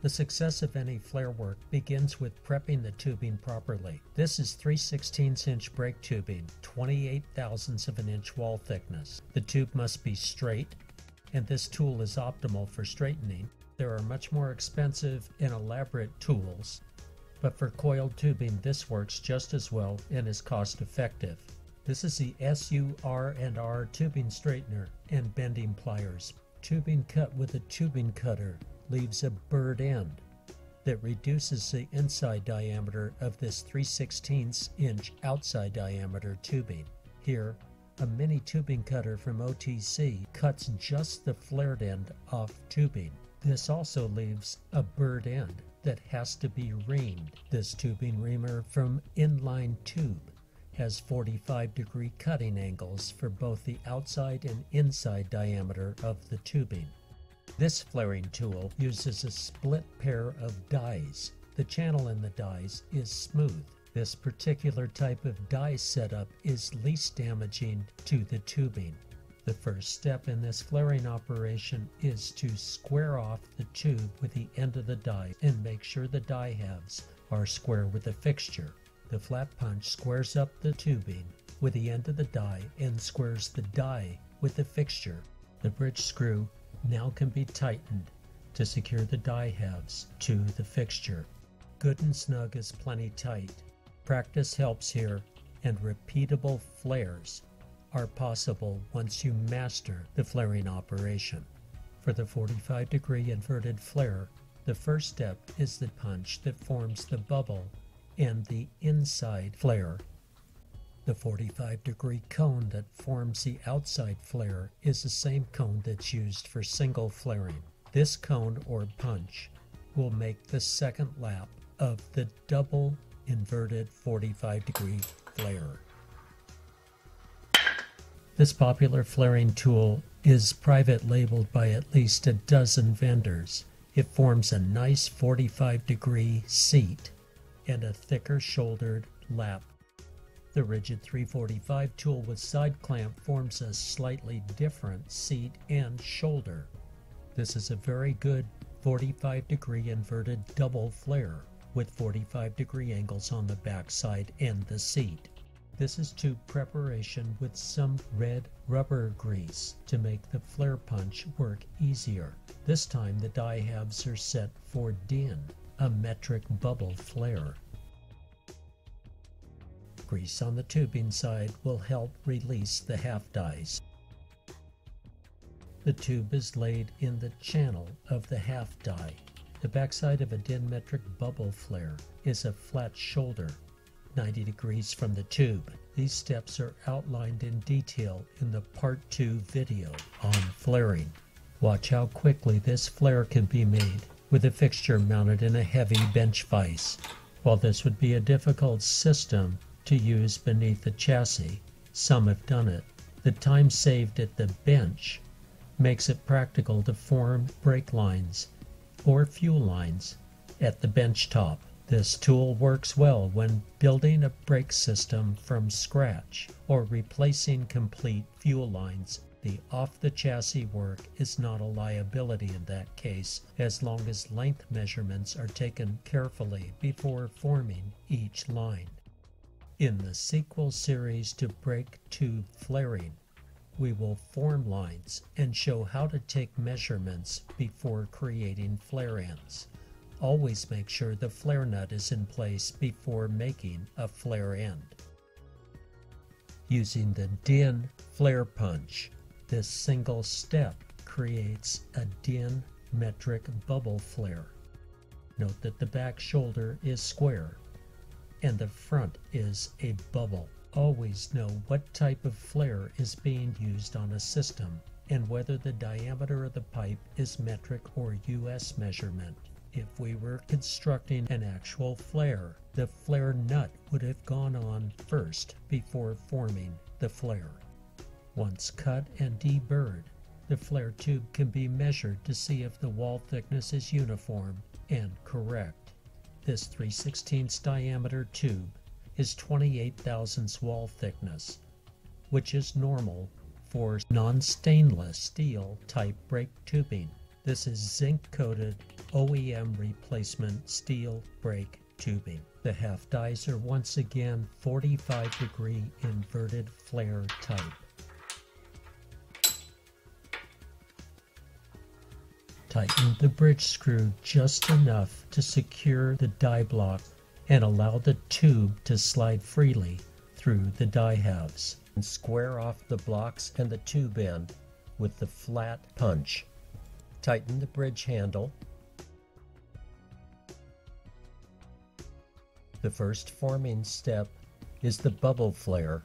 The success of any flare work begins with prepping the tubing properly. This is 3 16 inch brake tubing, 28 thousandths of an inch wall thickness. The tube must be straight, and this tool is optimal for straightening. There are much more expensive and elaborate tools, but for coiled tubing this works just as well and is cost effective. This is the SU-R&R tubing straightener and bending pliers. Tubing cut with a tubing cutter leaves a burred end that reduces the inside diameter of this 3 16 inch outside diameter tubing. Here, a mini tubing cutter from OTC cuts just the flared end off tubing. This also leaves a burred end that has to be reamed. This tubing reamer from Inline Tube has 45 degree cutting angles for both the outside and inside diameter of the tubing. This flaring tool uses a split pair of dies. The channel in the dies is smooth. This particular type of die setup is least damaging to the tubing. The first step in this flaring operation is to square off the tube with the end of the die and make sure the die halves are square with the fixture. The flat punch squares up the tubing with the end of the die and squares the die with the fixture. The bridge screw now can be tightened to secure the die halves to the fixture. Good and snug is plenty tight. Practice helps here and repeatable flares are possible once you master the flaring operation. For the 45 degree inverted flare, the first step is the punch that forms the bubble and the inside flare the 45 degree cone that forms the outside flare is the same cone that's used for single flaring. This cone or punch will make the second lap of the double inverted 45 degree flare. This popular flaring tool is private labeled by at least a dozen vendors. It forms a nice 45 degree seat and a thicker shouldered lap the Ridgid 345 tool with side clamp forms a slightly different seat and shoulder. This is a very good 45 degree inverted double flare with 45 degree angles on the back side and the seat. This is tube preparation with some red rubber grease to make the flare punch work easier. This time the die halves are set for DIN, a metric bubble flare. Grease on the tubing side will help release the half dies. The tube is laid in the channel of the half die. The backside of a DIN metric bubble flare is a flat shoulder 90 degrees from the tube. These steps are outlined in detail in the part 2 video on flaring. Watch how quickly this flare can be made with a fixture mounted in a heavy bench vise. While this would be a difficult system, to use beneath the chassis. Some have done it. The time saved at the bench makes it practical to form brake lines or fuel lines at the bench top. This tool works well when building a brake system from scratch or replacing complete fuel lines. The off the chassis work is not a liability in that case as long as length measurements are taken carefully before forming each line. In the sequel series to brake tube flaring, we will form lines and show how to take measurements before creating flare ends. Always make sure the flare nut is in place before making a flare end. Using the DIN flare punch, this single step creates a DIN metric bubble flare. Note that the back shoulder is square and the front is a bubble. Always know what type of flare is being used on a system and whether the diameter of the pipe is metric or US measurement. If we were constructing an actual flare, the flare nut would have gone on first before forming the flare. Once cut and deburred, the flare tube can be measured to see if the wall thickness is uniform and correct. This 3 16 diameter tube is 28 thousandths wall thickness, which is normal for non-stainless steel type brake tubing. This is zinc coated OEM replacement steel brake tubing. The half dies are once again 45 degree inverted flare type. Tighten the bridge screw just enough to secure the die block and allow the tube to slide freely through the die halves. And square off the blocks and the tube end with the flat punch. Tighten the bridge handle. The first forming step is the bubble flare.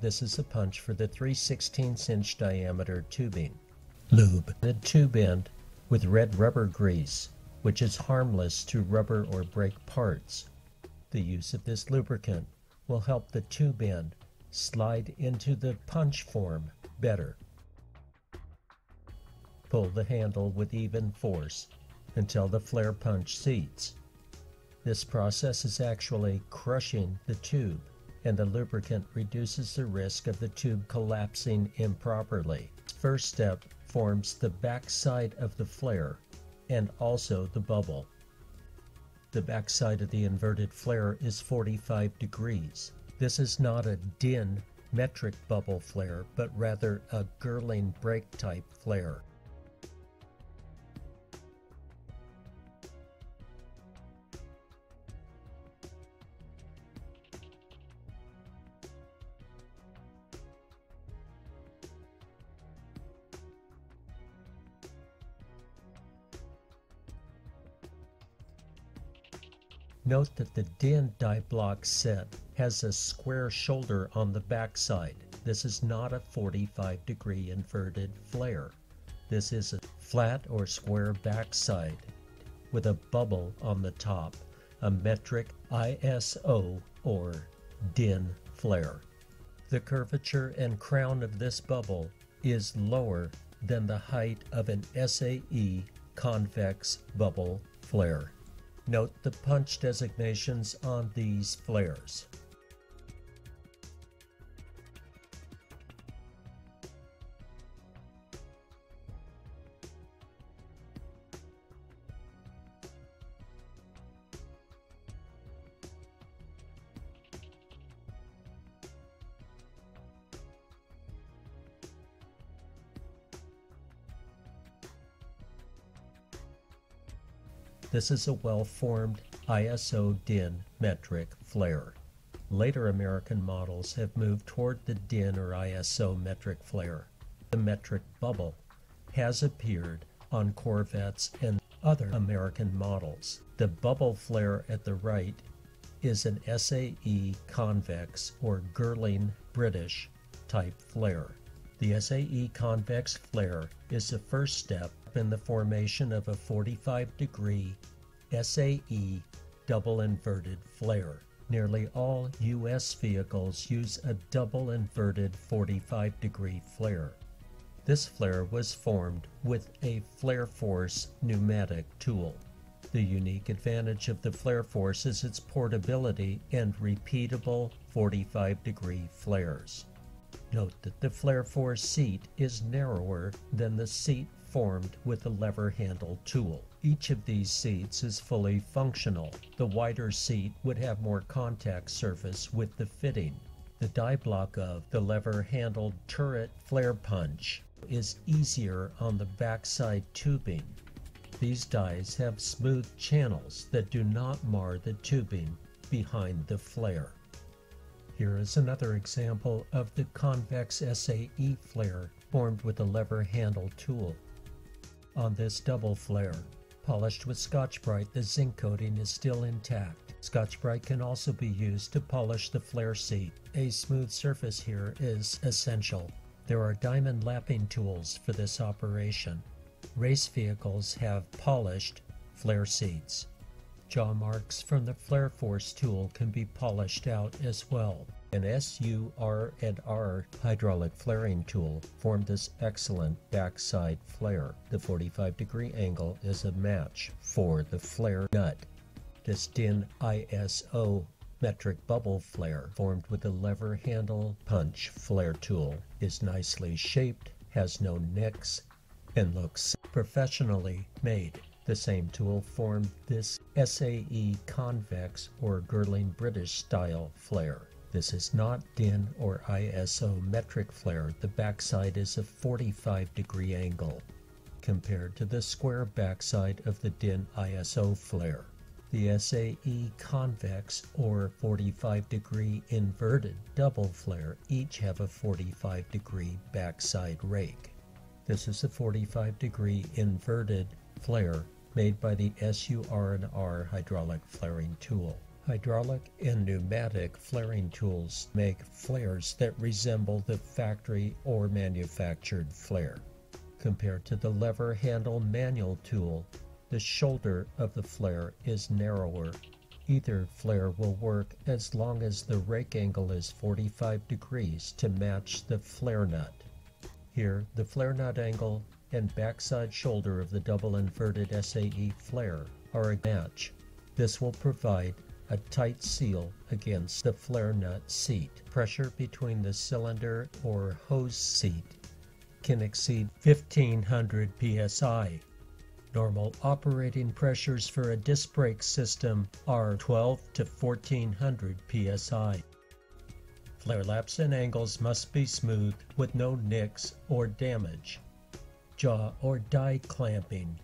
This is a punch for the 3 16 inch diameter tubing. Lube the tube end with red rubber grease, which is harmless to rubber or brake parts. The use of this lubricant will help the tube end slide into the punch form better. Pull the handle with even force until the flare punch seats. This process is actually crushing the tube, and the lubricant reduces the risk of the tube collapsing improperly. First step forms the backside of the flare and also the bubble. The backside of the inverted flare is 45 degrees. This is not a DIN metric bubble flare, but rather a Girling brake type flare. Note that the DIN die block set has a square shoulder on the backside. This is not a 45 degree inverted flare. This is a flat or square backside with a bubble on the top, a metric ISO or DIN flare. The curvature and crown of this bubble is lower than the height of an SAE convex bubble flare. Note the punch designations on these flares. This is a well-formed ISO DIN metric flare. Later American models have moved toward the DIN or ISO metric flare. The metric bubble has appeared on Corvettes and other American models. The bubble flare at the right is an SAE convex or Girling British type flare. The SAE convex flare is the first step in the formation of a 45 degree SAE double inverted flare. Nearly all U.S. vehicles use a double inverted 45 degree flare. This flare was formed with a Flare Force pneumatic tool. The unique advantage of the Flare Force is its portability and repeatable 45 degree flares. Note that the Flare Force seat is narrower than the seat formed with a lever handle tool. Each of these seats is fully functional. The wider seat would have more contact surface with the fitting. The die block of the lever handled turret flare punch is easier on the backside tubing. These dies have smooth channels that do not mar the tubing behind the flare. Here is another example of the convex SAE flare formed with a lever handle tool. On this double flare, polished with Scotch-Brite, the zinc coating is still intact. Scotch-Brite can also be used to polish the flare seat. A smooth surface here is essential. There are diamond lapping tools for this operation. Race vehicles have polished flare seats. Jaw marks from the Flare Force tool can be polished out as well. An SU-R&R hydraulic flaring tool formed this excellent backside flare. The 45 degree angle is a match for the flare nut. This DIN ISO metric bubble flare formed with a lever handle punch flare tool is nicely shaped, has no nicks, and looks professionally made. The same tool formed this SAE convex or Girling British style flare. This is not DIN or ISO metric flare. The backside is a 45 degree angle compared to the square backside of the DIN ISO flare. The SAE convex or 45 degree inverted double flare each have a 45 degree backside rake. This is a 45 degree inverted flare made by the SUR&R hydraulic flaring tool. Hydraulic and pneumatic flaring tools make flares that resemble the factory or manufactured flare. Compared to the lever handle manual tool, the shoulder of the flare is narrower. Either flare will work as long as the rake angle is 45 degrees to match the flare nut. Here, the flare nut angle and backside shoulder of the double inverted SAE flare are a match. This will provide a tight seal against the flare nut seat. Pressure between the cylinder or hose seat can exceed 1500 psi. Normal operating pressures for a disc brake system are 12 to 1400 psi. Flare laps and angles must be smooth with no nicks or damage. Jaw or die clamping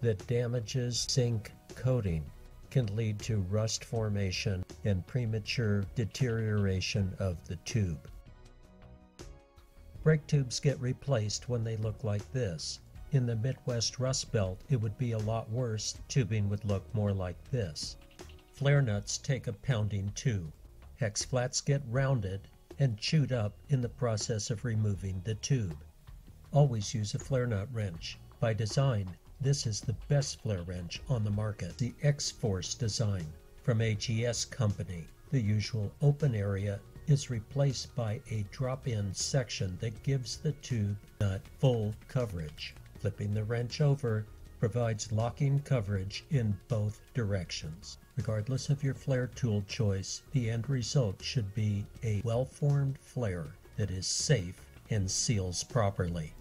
that damages zinc coating can lead to rust formation and premature deterioration of the tube. Brake tubes get replaced when they look like this. In the Midwest Rust Belt, it would be a lot worse. Tubing would look more like this. Flare nuts take a pounding too. Hex flats get rounded and chewed up in the process of removing the tube. Always use a flare nut wrench. By design, this is the best flare wrench on the market, the X-Force design from AGS Company. The usual open area is replaced by a drop-in section that gives the tube nut full coverage. Flipping the wrench over provides locking coverage in both directions. Regardless of your flare tool choice, the end result should be a well-formed flare that is safe and seals properly.